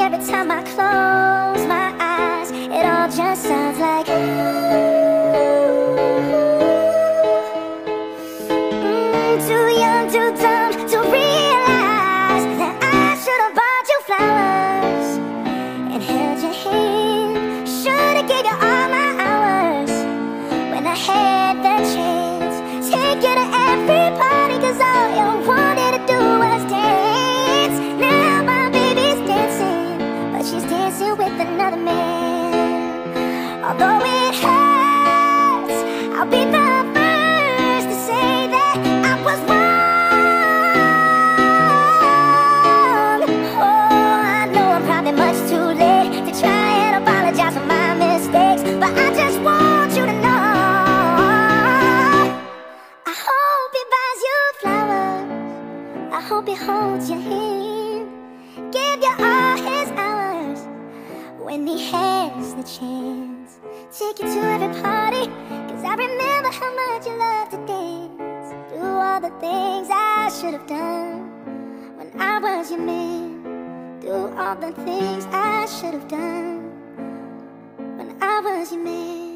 every time I close my eyes It all just sounds like mm, Although it hurts, I'll be the first to say that I was wrong. Oh, I know I'm probably much too late to try and apologize for my mistakes, but I just want you to know. I hope he buys you flowers. I hope he holds your hand, give you all his hours when he has the chance. Take you to every party Cause I remember how much you loved to dance Do all the things I should have done When I was your man Do all the things I should have done When I was your man